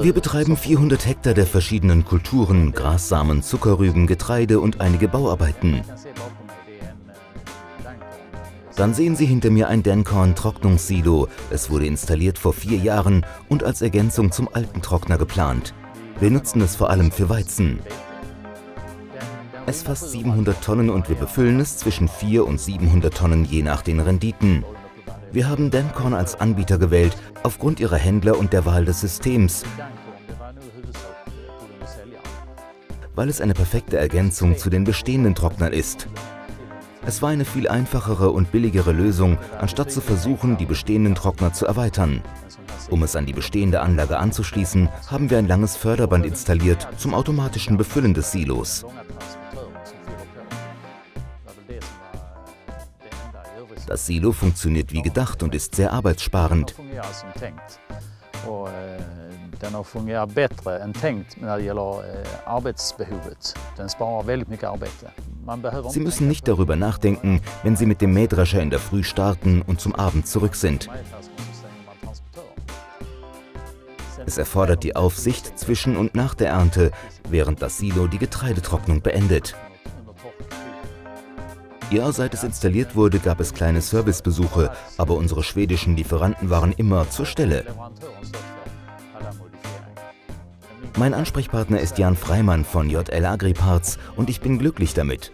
Wir betreiben 400 Hektar der verschiedenen Kulturen, Grassamen, Zuckerrüben, Getreide und einige Bauarbeiten. Dann sehen Sie hinter mir ein Denkorn-Trocknungssilo. Es wurde installiert vor vier Jahren und als Ergänzung zum alten Trockner geplant. Wir nutzen es vor allem für Weizen. Es fasst 700 Tonnen und wir befüllen es zwischen 4 und 700 Tonnen je nach den Renditen. Wir haben Denkorn als Anbieter gewählt, aufgrund ihrer Händler und der Wahl des Systems, weil es eine perfekte Ergänzung zu den bestehenden Trocknern ist. Es war eine viel einfachere und billigere Lösung, anstatt zu versuchen, die bestehenden Trockner zu erweitern. Um es an die bestehende Anlage anzuschließen, haben wir ein langes Förderband installiert zum automatischen Befüllen des Silos. Das Silo funktioniert wie gedacht und ist sehr arbeitssparend. Den har fungerat bättre än tänkt när det gäller arbetsbehovet. Den sparar väldigt mycket arbete. Sie müssen nicht darüber nachdenken, wenn Sie mit dem Mähdrescher in der Früh starten und zum Abend zurück sind. Es erfordert die Aufsicht zwischen und nach der Ernte, während das Silo die Getreidetrocknung beendet. Ja, seit es installiert wurde, gab es kleine Servicebesuche, aber unsere schwedischen Lieferanten waren immer zur Stelle. Mein Ansprechpartner ist Jan Freimann von JL Agriparts und ich bin glücklich damit.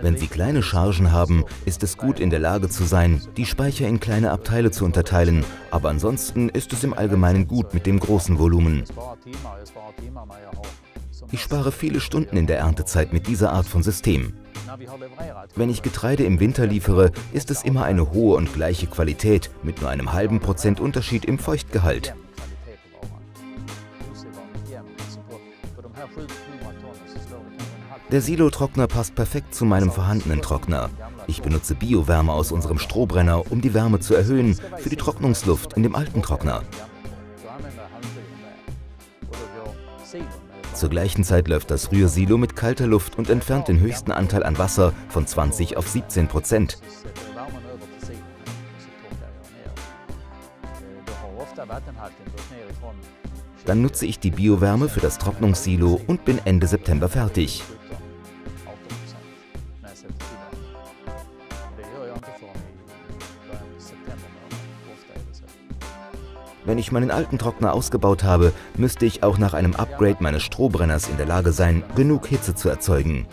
Wenn Sie kleine Chargen haben, ist es gut in der Lage zu sein, die Speicher in kleine Abteile zu unterteilen, aber ansonsten ist es im Allgemeinen gut mit dem großen Volumen. Ich spare viele Stunden in der Erntezeit mit dieser Art von System. Wenn ich Getreide im Winter liefere, ist es immer eine hohe und gleiche Qualität mit nur einem halben Prozent Unterschied im Feuchtgehalt. Der Silotrockner passt perfekt zu meinem vorhandenen Trockner. Ich benutze Biowärme aus unserem Strohbrenner, um die Wärme zu erhöhen für die Trocknungsluft in dem alten Trockner. Zur gleichen Zeit läuft das Rührsilo mit kalter Luft und entfernt den höchsten Anteil an Wasser von 20 auf 17 Prozent. Dann nutze ich die Biowärme für das Trocknungssilo und bin Ende September fertig. Wenn ich meinen alten Trockner ausgebaut habe, müsste ich auch nach einem Upgrade meines Strohbrenners in der Lage sein, genug Hitze zu erzeugen.